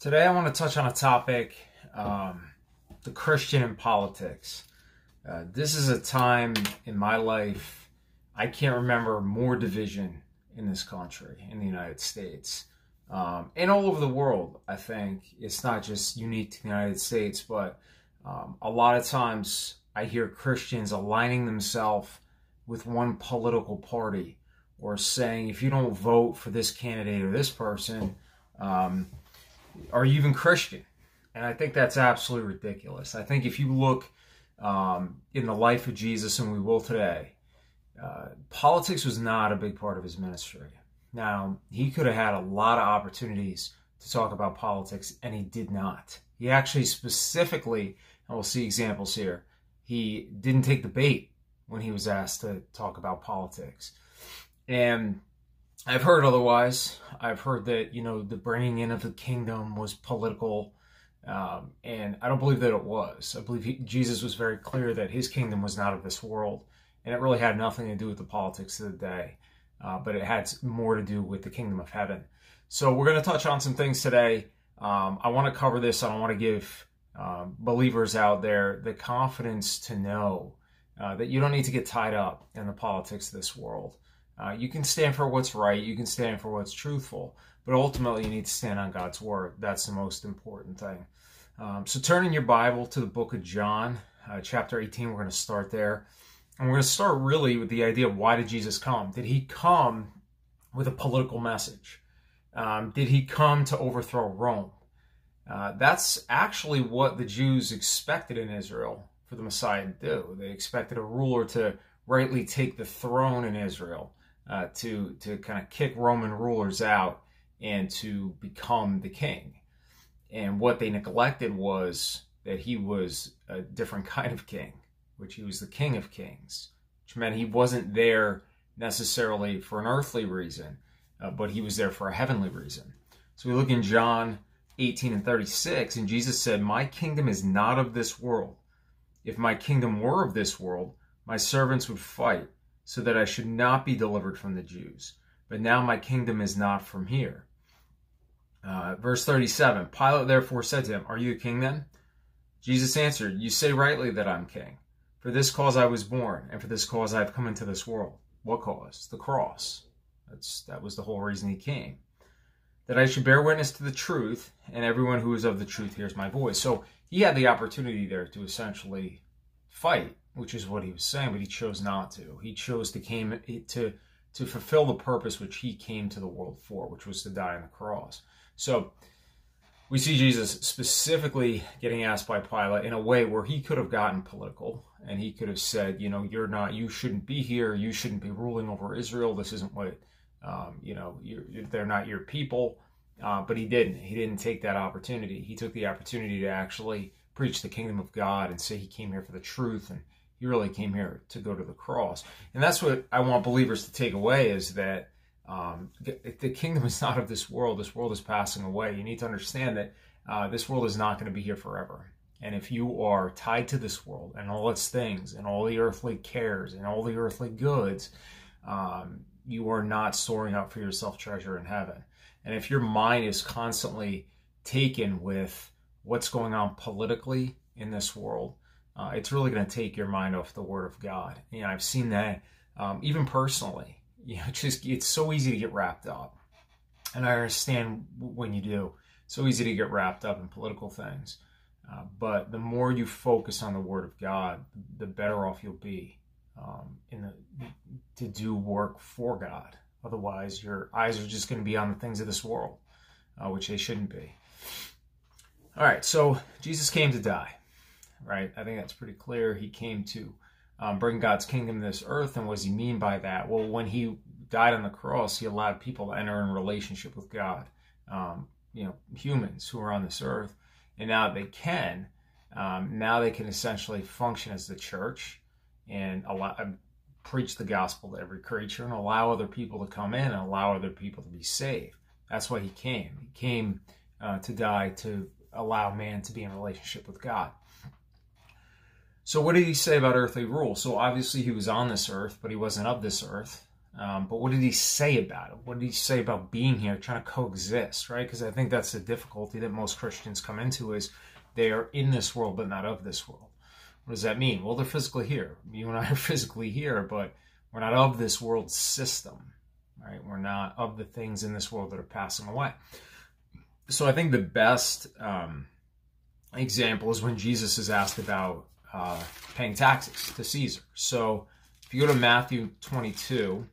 Today, I want to touch on a topic um, the Christian in politics. Uh, this is a time in my life, I can't remember more division in this country, in the United States, um, and all over the world. I think it's not just unique to the United States, but um, a lot of times I hear Christians aligning themselves with one political party or saying, if you don't vote for this candidate or this person, um, are you even Christian? And I think that's absolutely ridiculous. I think if you look um, in the life of Jesus, and we will today, uh, politics was not a big part of his ministry. Now, he could have had a lot of opportunities to talk about politics, and he did not. He actually specifically, and we'll see examples here, he didn't take the bait when he was asked to talk about politics. And I've heard otherwise. I've heard that you know the bringing in of the kingdom was political, um, and I don't believe that it was. I believe he, Jesus was very clear that his kingdom was not of this world, and it really had nothing to do with the politics of the day, uh, but it had more to do with the kingdom of heaven. So we're going to touch on some things today. Um, I want to cover this. I want to give um, believers out there the confidence to know uh, that you don't need to get tied up in the politics of this world. Uh, you can stand for what's right, you can stand for what's truthful, but ultimately you need to stand on God's word. That's the most important thing. Um, so turn in your Bible to the book of John, uh, chapter 18. We're going to start there. And we're going to start really with the idea of why did Jesus come? Did he come with a political message? Um, did he come to overthrow Rome? Uh, that's actually what the Jews expected in Israel for the Messiah to do. They expected a ruler to rightly take the throne in Israel uh, to to kind of kick Roman rulers out and to become the king. And what they neglected was that he was a different kind of king, which he was the king of kings, which meant he wasn't there necessarily for an earthly reason, uh, but he was there for a heavenly reason. So we look in John 18 and 36, and Jesus said, My kingdom is not of this world. If my kingdom were of this world, my servants would fight so that I should not be delivered from the Jews. But now my kingdom is not from here. Uh, verse 37 Pilate therefore said to him, Are you a king then? Jesus answered, You say rightly that I'm king. For this cause I was born, and for this cause I have come into this world. What cause? The cross. That's, that was the whole reason he came. That I should bear witness to the truth, and everyone who is of the truth hears my voice. So he had the opportunity there to essentially fight which is what he was saying, but he chose not to. He chose to came to to fulfill the purpose which he came to the world for, which was to die on the cross. So we see Jesus specifically getting asked by Pilate in a way where he could have gotten political and he could have said, you know, you're not, you shouldn't be here, you shouldn't be ruling over Israel. This isn't what, um, you know, they're not your people. Uh, but he didn't. He didn't take that opportunity. He took the opportunity to actually preach the kingdom of God and say he came here for the truth and he really came here to go to the cross. And that's what I want believers to take away is that um, the kingdom is not of this world. This world is passing away. You need to understand that uh, this world is not going to be here forever. And if you are tied to this world and all its things and all the earthly cares and all the earthly goods, um, you are not storing up for yourself treasure in heaven. And if your mind is constantly taken with what's going on politically in this world, uh, it's really going to take your mind off the Word of God. You know, I've seen that um, even personally. You know, just it's so easy to get wrapped up, and I understand when you do. It's so easy to get wrapped up in political things, uh, but the more you focus on the Word of God, the better off you'll be um, in the to do work for God. Otherwise, your eyes are just going to be on the things of this world, uh, which they shouldn't be. All right, so Jesus came to die right? I think that's pretty clear. He came to um, bring God's kingdom to this earth. And what does he mean by that? Well, when he died on the cross, he allowed people to enter in relationship with God, um, you know, humans who are on this earth. And now they can. Um, now they can essentially function as the church and allow, um, preach the gospel to every creature and allow other people to come in and allow other people to be saved. That's why he came. He came uh, to die to allow man to be in relationship with God. So what did he say about earthly rule? So obviously he was on this earth, but he wasn't of this earth. Um, but what did he say about it? What did he say about being here, trying to coexist, right? Because I think that's the difficulty that most Christians come into is they are in this world but not of this world. What does that mean? Well, they're physically here. You and I are physically here, but we're not of this world system, right? We're not of the things in this world that are passing away. So I think the best um, example is when Jesus is asked about uh, paying taxes to Caesar. So if you go to Matthew 22,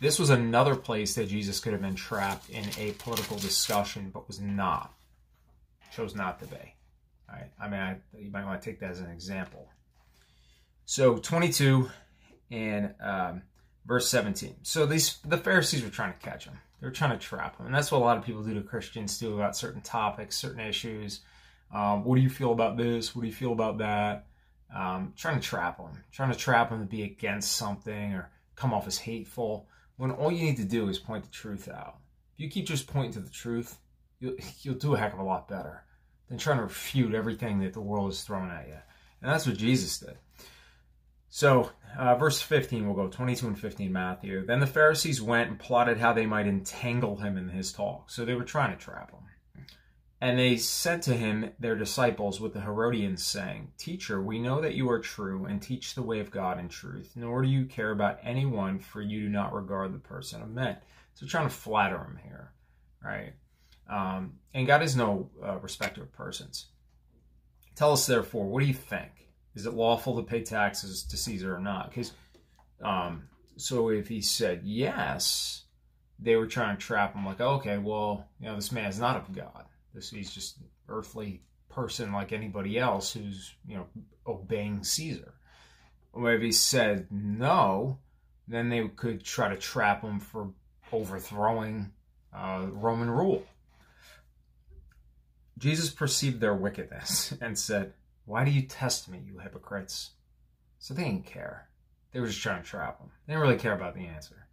this was another place that Jesus could have been trapped in a political discussion, but was not. Chose not to be. Right? I mean, I, you might want to take that as an example. So 22 and um, verse 17. So these the Pharisees were trying to catch him. They were trying to trap him, and that's what a lot of people do to Christians too about certain topics, certain issues. Um, what do you feel about this? What do you feel about that? Um, trying to trap them, trying to trap them to be against something or come off as hateful. When all you need to do is point the truth out. If you keep just pointing to the truth, you'll, you'll do a heck of a lot better than trying to refute everything that the world is throwing at you. And that's what Jesus did. So, uh, verse 15, we'll go 22 and 15, Matthew. Then the Pharisees went and plotted how they might entangle him in his talk. So they were trying to trap him. And they sent to him their disciples with the Herodians, saying, Teacher, we know that you are true and teach the way of God in truth, nor do you care about anyone, for you do not regard the person of men. So trying to flatter him here, right? Um, and God is no uh, respecter of persons. Tell us, therefore, what do you think? Is it lawful to pay taxes to Caesar or not? Because, um, so if he said yes, they were trying to trap him, like, okay, well, you know, this man is not of God this he's just an earthly person like anybody else who's you know obeying Caesar. Or if he said no, then they could try to trap him for overthrowing uh, Roman rule. Jesus perceived their wickedness and said, Why do you test me, you hypocrites? So they didn't care. They were just trying to trap him. They didn't really care about the answer.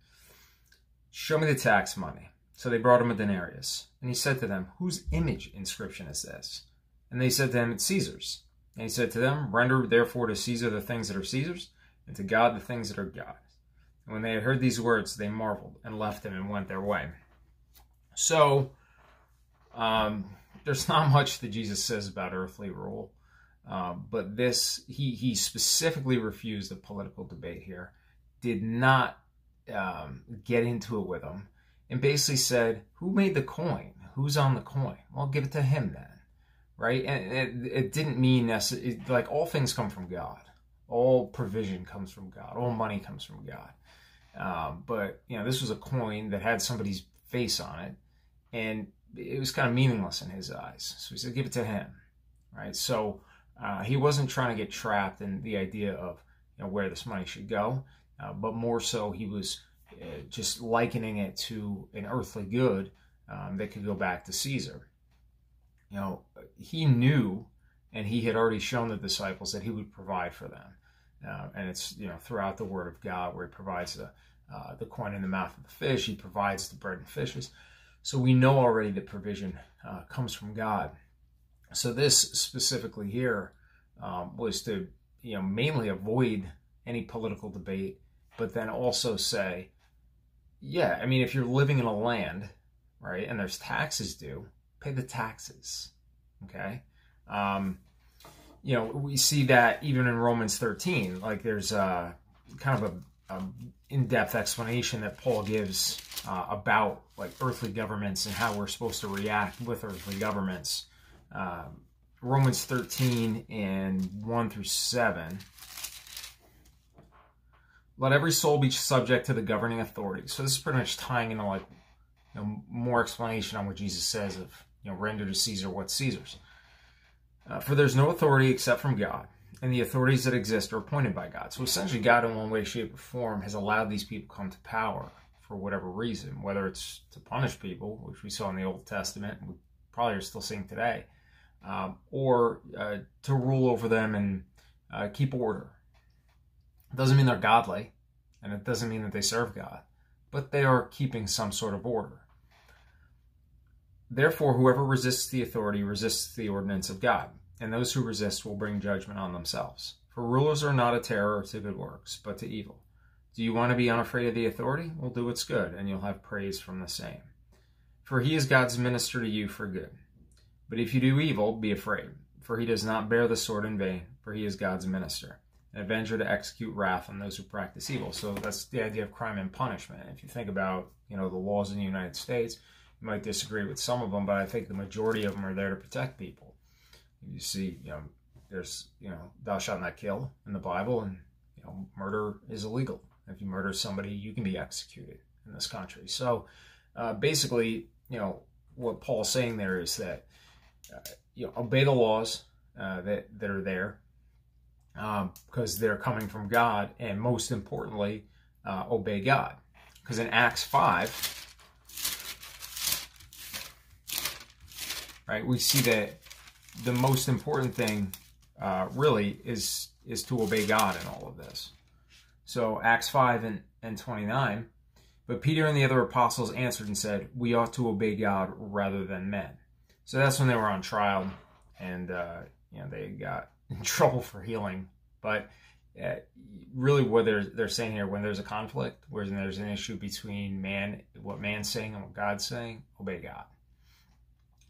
Show me the tax money. So they brought him a denarius. And he said to them, Whose image inscription is this? And they said to him, It's Caesar's. And he said to them, Render therefore to Caesar the things that are Caesar's, and to God the things that are God's. And when they had heard these words, they marveled and left him and went their way. So, um, there's not much that Jesus says about earthly rule. Uh, but this, he, he specifically refused a political debate here, did not um, get into it with them and basically said, Who made the coin? Who's on the coin? Well, give it to him then. Right? And it, it didn't mean necessarily, like all things come from God. All provision comes from God. All money comes from God. Um, but, you know, this was a coin that had somebody's face on it. And it was kind of meaningless in his eyes. So he said, Give it to him. Right? So uh, he wasn't trying to get trapped in the idea of, you know, where this money should go. Uh, but more so, he was just likening it to an earthly good um, that could go back to Caesar. You know, he knew and he had already shown the disciples that he would provide for them. Uh, and it's, you know, throughout the Word of God where he provides the, uh, the coin in the mouth of the fish, he provides the bread and fishes. So we know already that provision uh, comes from God. So this specifically here um, was to, you know, mainly avoid any political debate, but then also say, yeah, I mean, if you're living in a land, right, and there's taxes due, pay the taxes. Okay. Um, you know, we see that even in Romans 13, like there's a kind of a, a in-depth explanation that Paul gives uh, about like earthly governments and how we're supposed to react with earthly governments. Uh, Romans 13 and 1 through 7 let every soul be subject to the governing authority. So this is pretty much tying into like you know, more explanation on what Jesus says of you know render to Caesar what's Caesar's. Uh, for there's no authority except from God, and the authorities that exist are appointed by God. So essentially, God, in one way, shape, or form, has allowed these people come to power for whatever reason, whether it's to punish people, which we saw in the Old Testament, we probably are still seeing today, um, or uh, to rule over them and uh, keep order it doesn't mean they're godly, and it doesn't mean that they serve God, but they are keeping some sort of order. Therefore, whoever resists the authority resists the ordinance of God, and those who resist will bring judgment on themselves. For rulers are not a terror to good works, but to evil. Do you want to be unafraid of the authority? Well, do what's good, and you'll have praise from the same. For he is God's minister to you for good. But if you do evil, be afraid, for he does not bear the sword in vain, for he is God's minister, an avenger to execute wrath on those who practice evil. So that's the idea of crime and punishment. If you think about, you know, the laws in the United States, you might disagree with some of them, but I think the majority of them are there to protect people. You see, you know, there's, you know, thou shalt not kill in the Bible, and, you know, murder is illegal. If you murder somebody, you can be executed in this country. So uh, basically, you know, what Paul's saying there is that, uh, you know, obey the laws uh, that, that are there um, because they're coming from God, and most importantly, uh, obey God. Because in Acts 5, right, we see that the most important thing uh, really is is to obey God in all of this. So Acts 5 and, and 29, but Peter and the other apostles answered and said, We ought to obey God rather than men. So that's when they were on trial and, uh, you know, they got in trouble for healing. But uh, really, what they're, they're saying here, when there's a conflict, when there's an issue between man, what man's saying and what God's saying, obey God.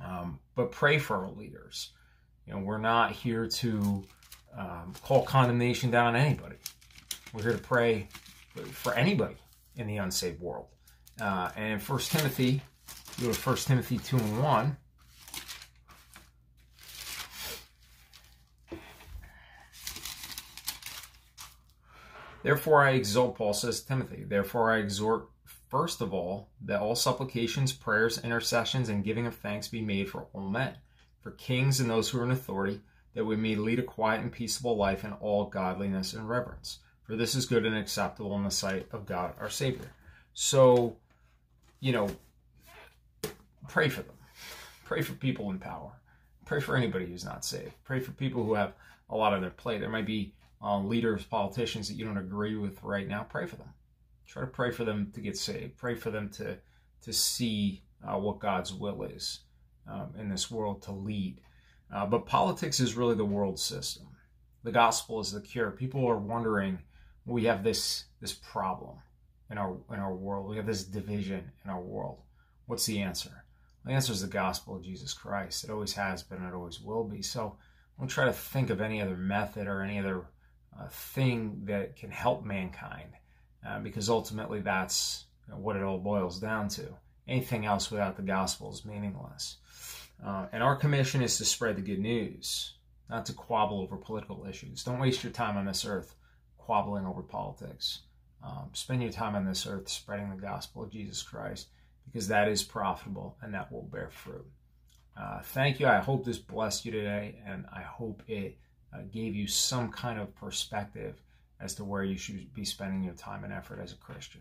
Um, but pray for our leaders. You know, we're not here to um, call condemnation down on anybody. We're here to pray for anybody in the unsaved world. Uh, and in 1 Timothy, go to 1 Timothy 2 and 1. Therefore I exhort, Paul says Timothy, therefore I exhort first of all that all supplications, prayers, intercessions, and giving of thanks be made for all men, for kings and those who are in authority, that we may lead a quiet and peaceable life in all godliness and reverence. For this is good and acceptable in the sight of God our Savior. So, you know, pray for them. Pray for people in power. Pray for anybody who's not saved. Pray for people who have a lot on their plate. There might be um, leaders, politicians that you don't agree with right now, pray for them. Try to pray for them to get saved. Pray for them to to see uh, what God's will is um, in this world to lead. Uh, but politics is really the world system. The gospel is the cure. People are wondering. We have this this problem in our in our world. We have this division in our world. What's the answer? The answer is the gospel of Jesus Christ. It always has been. And it always will be. So don't try to think of any other method or any other uh, thing that can help mankind, uh, because ultimately that's what it all boils down to. Anything else without the gospel is meaningless. Uh, and our commission is to spread the good news, not to quabble over political issues. Don't waste your time on this earth quabbling over politics. Um, spend your time on this earth spreading the gospel of Jesus Christ because that is profitable and that will bear fruit. Uh, thank you. I hope this blessed you today, and I hope it uh, gave you some kind of perspective as to where you should be spending your time and effort as a Christian.